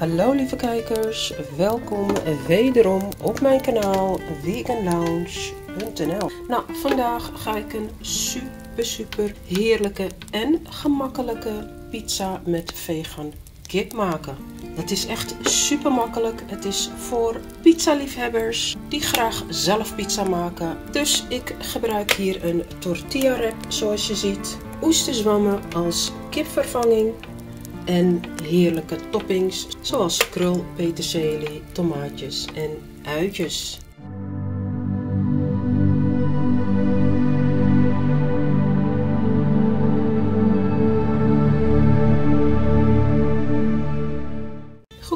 Hallo lieve kijkers, welkom wederom op mijn kanaal veganlounge.nl Nou, vandaag ga ik een super super heerlijke en gemakkelijke pizza met vegan kip maken. Het is echt super makkelijk. Het is voor pizza-liefhebbers die graag zelf pizza maken. Dus ik gebruik hier een tortilla wrap zoals je ziet. Oesterzwammen als kipvervanging. En heerlijke toppings zoals krul, peterselie, tomaatjes en uitjes.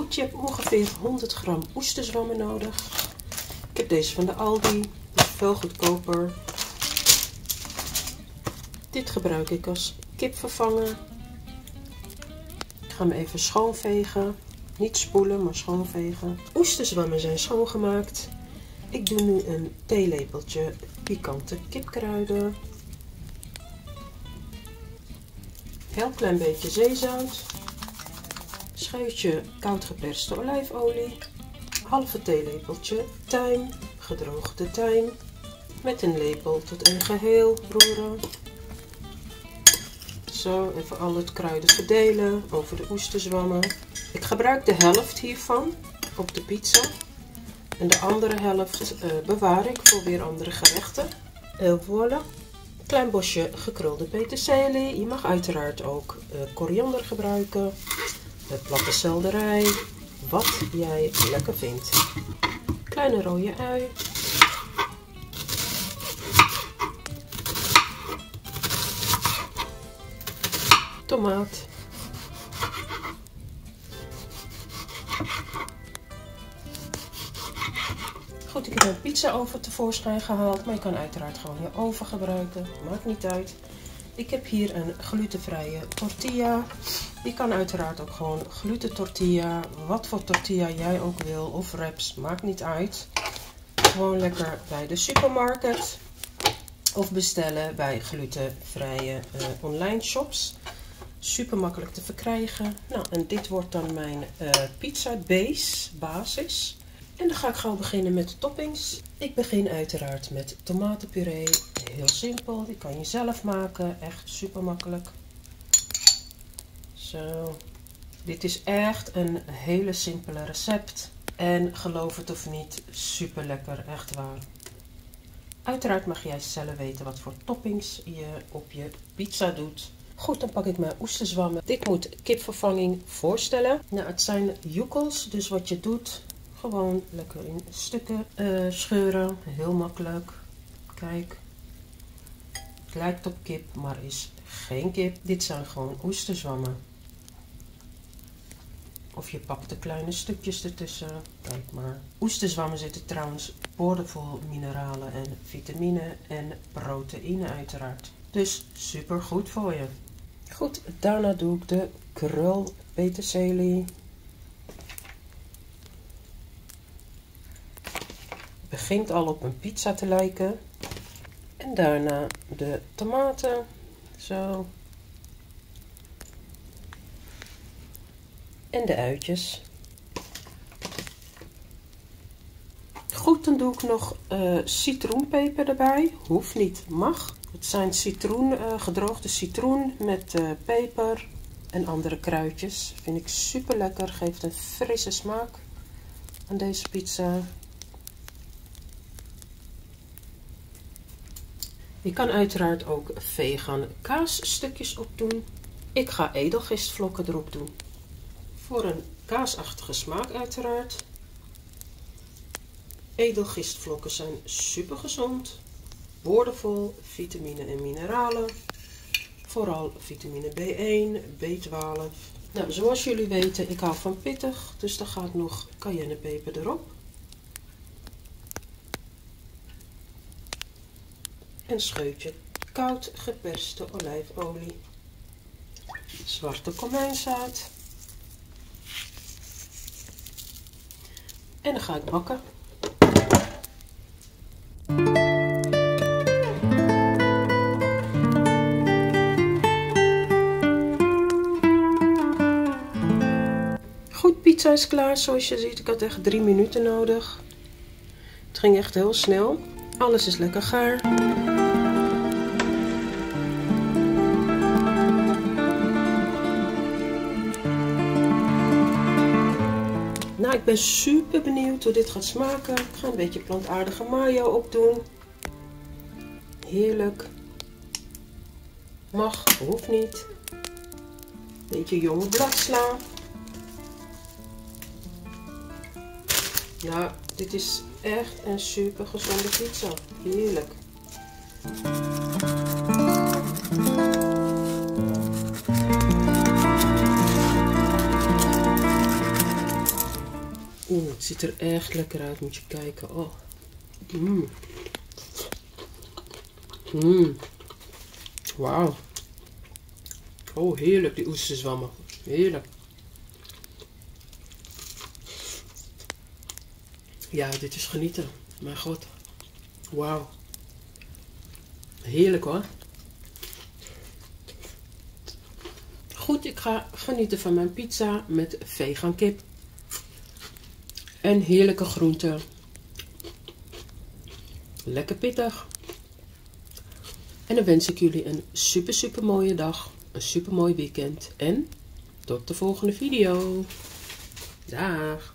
je hebt ongeveer 100 gram oesterzwammen nodig. Ik heb deze van de Aldi, is veel goedkoper. Dit gebruik ik als kipvervanger. Ik ga hem even schoonvegen. Niet spoelen, maar schoonvegen. Oesterzwammen zijn schoongemaakt. Ik doe nu een theelepeltje pikante kipkruiden. Heel klein beetje zeezout scheutje koud geperste olijfolie, halve theelepeltje tijm, gedroogde tijm, met een lepel tot een geheel roeren. Zo, even al het kruiden verdelen over de oesterzwammen. Ik gebruik de helft hiervan op de pizza. En de andere helft uh, bewaar ik voor weer andere gerechten. Uh, voilà. Klein bosje gekrulde peterselie. Je mag uiteraard ook uh, koriander gebruiken de platte selderij, wat jij lekker vindt. Kleine rode ui. Tomaat. Goed, ik heb een pizza oven tevoorschijn gehaald, maar je kan uiteraard gewoon je oven gebruiken. Maakt niet uit. Ik heb hier een glutenvrije tortilla. Je kan uiteraard ook gewoon gluten tortilla, wat voor tortilla jij ook wil, of wraps, maakt niet uit. Gewoon lekker bij de supermarkt of bestellen bij glutenvrije uh, online shops. Super makkelijk te verkrijgen. Nou, en dit wordt dan mijn uh, pizza base, basis. En dan ga ik gewoon beginnen met de toppings. Ik begin uiteraard met tomatenpuree. Heel simpel, die kan je zelf maken. Echt super makkelijk. Zo. Dit is echt een hele simpele recept. En geloof het of niet, super lekker, echt waar. Uiteraard mag jij zelf weten wat voor toppings je op je pizza doet. Goed, dan pak ik mijn oesterzwammen. Dit moet kipvervanging voorstellen. Nou, het zijn joekels, dus wat je doet, gewoon lekker in stukken uh, scheuren. Heel makkelijk. Kijk. Het lijkt op kip, maar is geen kip. Dit zijn gewoon oesterzwammen. Of je pakt de kleine stukjes ertussen. Kijk maar. Oesterzwammen zitten trouwens boordevol mineralen en vitamine en proteïne uiteraard. Dus super goed voor je. Goed, daarna doe ik de krul peterselie. Begint al op een pizza te lijken. En daarna de tomaten. Zo. en de uitjes. Goed, dan doe ik nog uh, citroenpeper erbij. Hoeft niet, mag. Het zijn citroen, uh, gedroogde citroen met uh, peper en andere kruidjes. Vind ik super lekker. Geeft een frisse smaak aan deze pizza. Je kan uiteraard ook vegan kaasstukjes opdoen. Ik ga edelgistvlokken erop doen. Voor een kaasachtige smaak uiteraard. Edelgistvlokken zijn super gezond, boordevol vitamine en mineralen. Vooral vitamine B1, B12. Nou, zoals jullie weten, ik hou van pittig, dus daar gaat nog cayennepeper erop. Een scheutje koud geperste olijfolie. Zwarte komijnzaad. En dan ga ik bakken. Pizza is klaar, zoals je ziet. Ik had echt drie minuten nodig. Het ging echt heel snel. Alles is lekker gaar. Nou, ik ben super benieuwd hoe dit gaat smaken. Ik ga een beetje plantaardige mayo opdoen. Heerlijk. Mag, hoeft niet. Beetje jonge bladsla. Nou, dit is echt een super gezonde pizza. Heerlijk. Oeh, het ziet er echt lekker uit, moet je kijken. Oh. Mmm. Mmm. Wauw. Oh, heerlijk, die oesterzwammen. Heerlijk. Ja, dit is genieten. Mijn god. Wauw. Heerlijk hoor. Goed, ik ga genieten van mijn pizza met vegan kip. En heerlijke groenten. Lekker pittig. En dan wens ik jullie een super super mooie dag. Een super mooi weekend. En tot de volgende video. Dag.